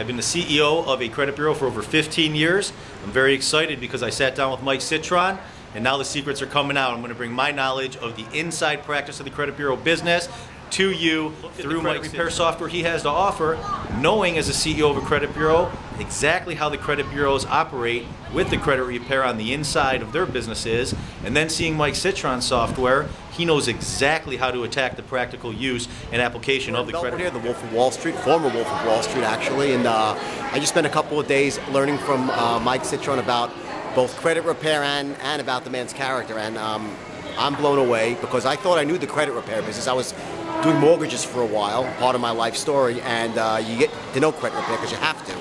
I've been the CEO of a credit bureau for over 15 years. I'm very excited because I sat down with Mike Citron and now the secrets are coming out. I'm going to bring my knowledge of the inside practice of the credit bureau business to you through my repair software he has to offer, knowing as a CEO of a credit bureau exactly how the credit bureaus operate with the credit repair on the inside of their businesses, and then seeing Mike Citron software, he knows exactly how to attack the practical use and application of the credit. Here, the Wolf of Wall Street, former Wolf of Wall Street, actually, and uh, I just spent a couple of days learning from uh, Mike Citron about both credit repair and, and about the man's character, and um, I'm blown away because I thought I knew the credit repair business. I was doing mortgages for a while, part of my life story, and uh, you get to know credit repair because you have to.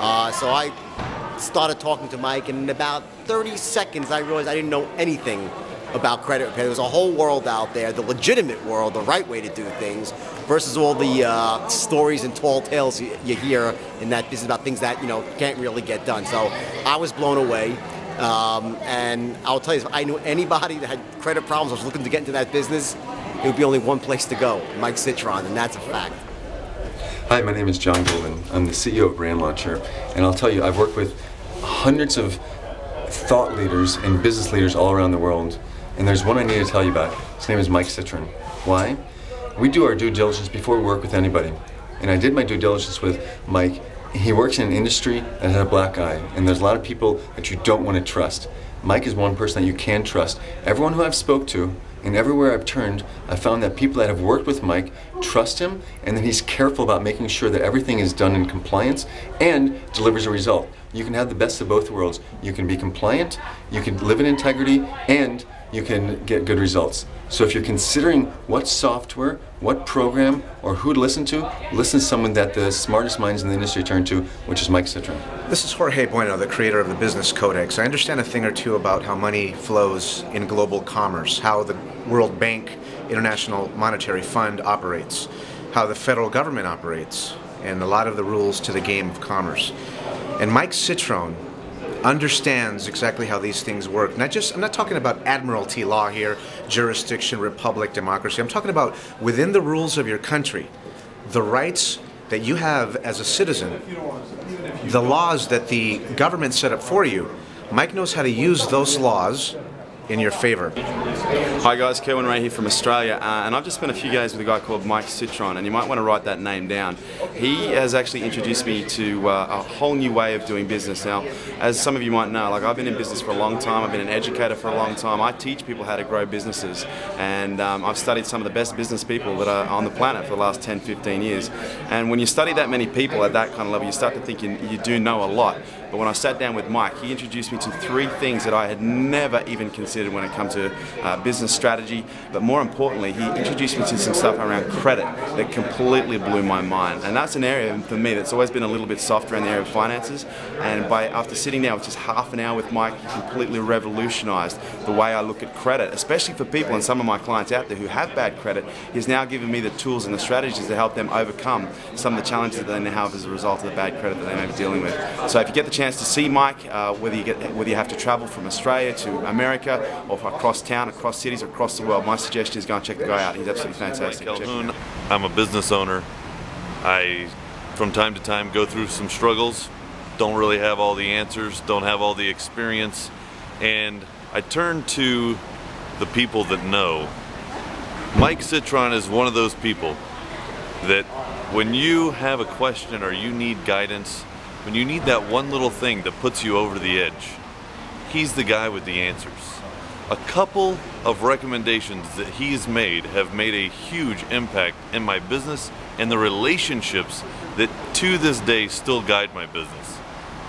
Uh, so I started talking to Mike, and in about 30 seconds, I realized I didn't know anything about credit repair. There's a whole world out there, the legitimate world, the right way to do things, versus all the uh, stories and tall tales you, you, hear in that business about things that you know can't really get done. So I was blown away. Um, and I'll tell you, if I knew anybody that had credit problems, I was looking to get into that business, it would be only one place to go, Mike Citron, and that's a fact. Hi, my name is John Golden. I'm the CEO of Brand Launcher, and I'll tell you, I've worked with hundreds of thought leaders and business leaders all around the world, and there's one I need to tell you about. His name is Mike Citron. Why? We do our due diligence before we work with anybody, and I did my due diligence with Mike. He works in an industry that has a black eye, and there's a lot of people that you don't want to trust. Mike is one person that you can trust. Everyone who I've spoke to and everywhere I've turned, I found that people that have worked with Mike trust him and that he's careful about making sure that everything is done in compliance and delivers a result. You can have the best of both worlds. You can be compliant, you can live in integrity, and you can get good results. So if you're considering what software, what program, or who to listen to, listen to someone that the smartest minds in the industry turn to, which is Mike Citron. This is Jorge Bueno, the creator of the Business Codex. I understand a thing or two about how money flows in global commerce, how the World Bank International Monetary Fund operates, how the federal government operates, and a lot of the rules to the game of commerce. And Mike Citron understands exactly how these things work. Not just I'm not talking about admiralty law here, jurisdiction, republic, democracy. I'm talking about within the rules of your country, the rights that you have as a citizen, the laws that the government set up for you. Mike knows how to use those laws in your favor. Hi guys, Kerwin Rae here from Australia, uh, and I've just spent a few days with a guy called Mike Citron, and you might want to write that name down. He has actually introduced me to uh, a whole new way of doing business. Now, as some of you might know, like I've been in business for a long time, I've been an educator for a long time. I teach people how to grow businesses, and um, I've studied some of the best business people that are on the planet for the last 10, 15 years. And when you study that many people at that kind of level, you start to think you, you do know a lot. But when I sat down with Mike, he introduced me to three things that I had never even considered when it comes to uh, business strategy. But more importantly, he introduced me to some stuff around credit that completely blew my mind. And that's an area for me that's always been a little bit softer in the area of finances. And by after sitting down with just half an hour with Mike, he completely revolutionized the way I look at credit, especially for people and some of my clients out there who have bad credit. He's now given me the tools and the strategies to help them overcome some of the challenges that they now have as a result of the bad credit that they may be dealing with. So if you get the chance chance to see Mike, uh, whether you get whether you have to travel from Australia to America or across town, across cities, across the world, my suggestion is go and check the guy out. He's absolutely fantastic. I'm a business owner. I, from time to time, go through some struggles. Don't really have all the answers. Don't have all the experience, and I turn to the people that know. Mike Citron is one of those people that when you have a question or you need guidance, when you need that one little thing that puts you over the edge, he's the guy with the answers. A couple of recommendations that he's made have made a huge impact in my business and the relationships that to this day still guide my business.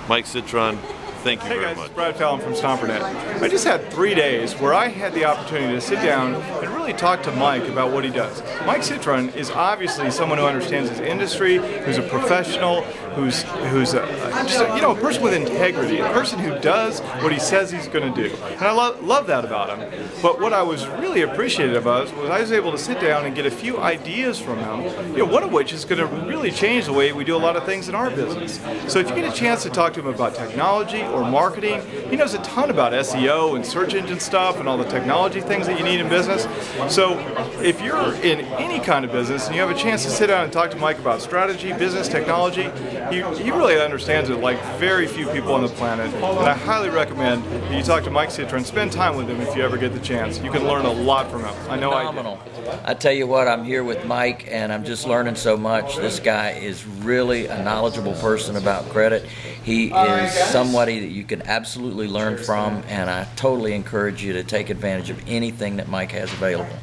Mike Citron, Thank you hey very guys, much. Brad Fallon from Stompernet. I just had three days where I had the opportunity to sit down and really talk to Mike about what he does. Mike Citron is obviously someone who understands his industry, who's a professional, who's who's a, a, you know a person with integrity, a person who does what he says he's going to do, and I love love that about him. But what I was really appreciative of was I was able to sit down and get a few ideas from him. You know, one of which is going to really change the way we do a lot of things in our business. So if you get a chance to talk to him about technology or marketing, he knows a ton about SEO and search engine stuff and all the technology things that you need in business. So if you're in any kind of business and you have a chance to sit down and talk to Mike about strategy, business, technology, He, he really understands it like very few people on the planet. And I highly recommend that you talk to Mike Citron. Spend time with him if you ever get the chance. You can learn a lot from him. I know Phenomenal. I, I tell you what, I'm here with Mike, and I'm just learning so much. This guy is really a knowledgeable person about credit. He is somebody that you can absolutely learn from, and I totally encourage you to take advantage of anything that Mike has available.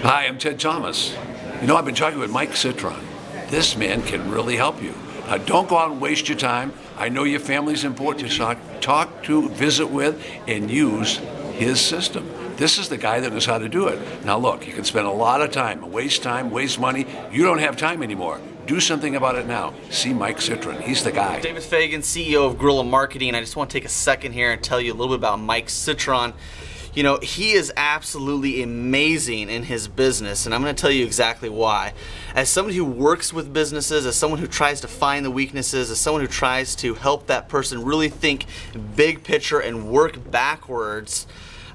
Hi, I'm Ted Thomas. You know, I've been talking with Mike Citron. This man can really help you. Now, don't go out and waste your time. I know your family's important to talk, talk to, visit with, and use his system. This is the guy that knows how to do it. Now, look, you can spend a lot of time, waste time, waste money. You don't have time anymore. Do something about it now. See Mike Citron. He's the guy. David Fagan, CEO of Guerrilla Marketing. I just want to take a second here and tell you a little bit about Mike Citron. You know, he is absolutely amazing in his business, and I'm going to tell you exactly why. As someone who works with businesses, as someone who tries to find the weaknesses, as someone who tries to help that person really think big picture and work backwards,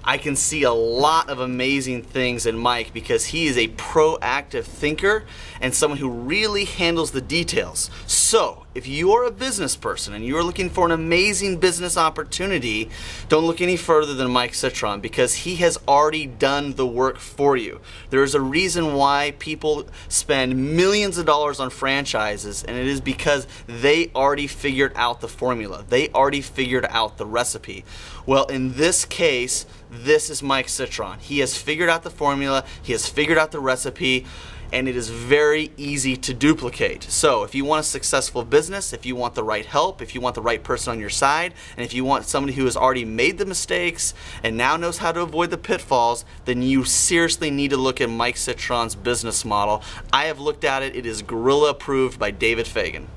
I can see a lot of amazing things in Mike because he is a proactive thinker and someone who really handles the details. So, if you're a business person and you're looking for an amazing business opportunity, don't look any further than Mike Citron because he has already done the work for you. There is a reason why people spend millions of dollars on franchises, and it is because they already figured out the formula. They already figured out the recipe. Well, in this case, this is Mike Citron. He has figured out the formula, he has figured out the recipe and it is very easy to duplicate. So if you want a successful business, if you want the right help, if you want the right person on your side, and if you want somebody who has already made the mistakes and now knows how to avoid the pitfalls, then you seriously need to look at Mike Citron's business model. I have looked at it. It is Guerrilla approved by David Fagan.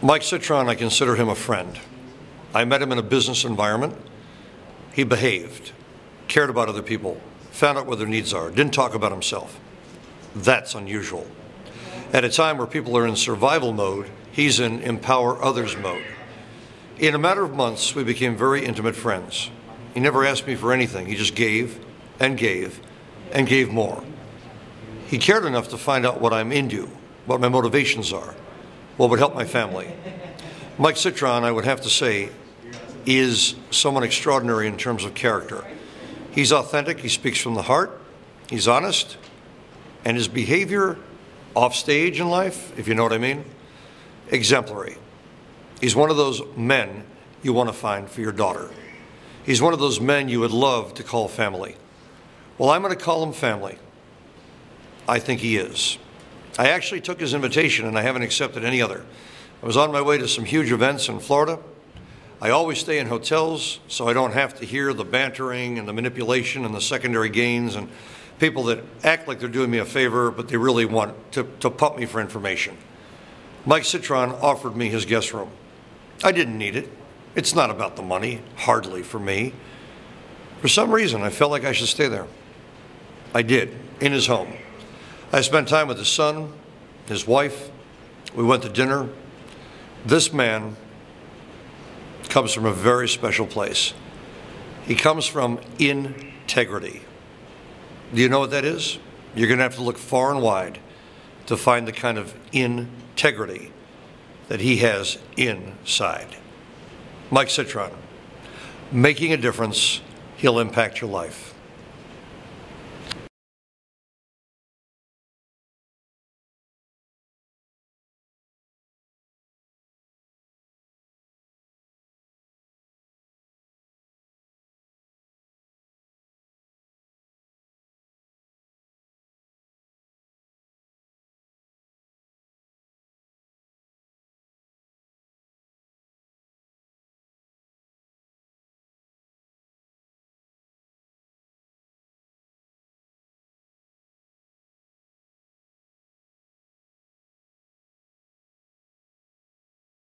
Mike Citron, I consider him a friend. I met him in a business environment. He behaved, cared about other people, found out what their needs are, didn't talk about himself. That's unusual. At a time where people are in survival mode, he's in empower others mode. In a matter of months, we became very intimate friends. He never asked me for anything, he just gave and gave and gave more. He cared enough to find out what I'm into, what my motivations are, what would help my family. Mike Citron, I would have to say, is someone extraordinary in terms of character. He's authentic, he speaks from the heart, he's honest, and his behavior off stage in life, if you know what I mean, exemplary. He's one of those men you want to find for your daughter. He's one of those men you would love to call family. Well, I'm going to call him family. I think he is. I actually took his invitation and I haven't accepted any other. I was on my way to some huge events in Florida. I always stay in hotels so I don't have to hear the bantering and the manipulation and the secondary gains and people that act like they're doing me a favor, but they really want to, to pump me for information. Mike Citron offered me his guest room. I didn't need it. It's not about the money, hardly for me. For some reason, I felt like I should stay there. I did, in his home. I spent time with his son, his wife. We went to dinner. This man comes from a very special place. He comes from integrity. Do you know what that is? You're going to have to look far and wide to find the kind of integrity that he has inside. Mike Citron, making a difference, he'll impact your life.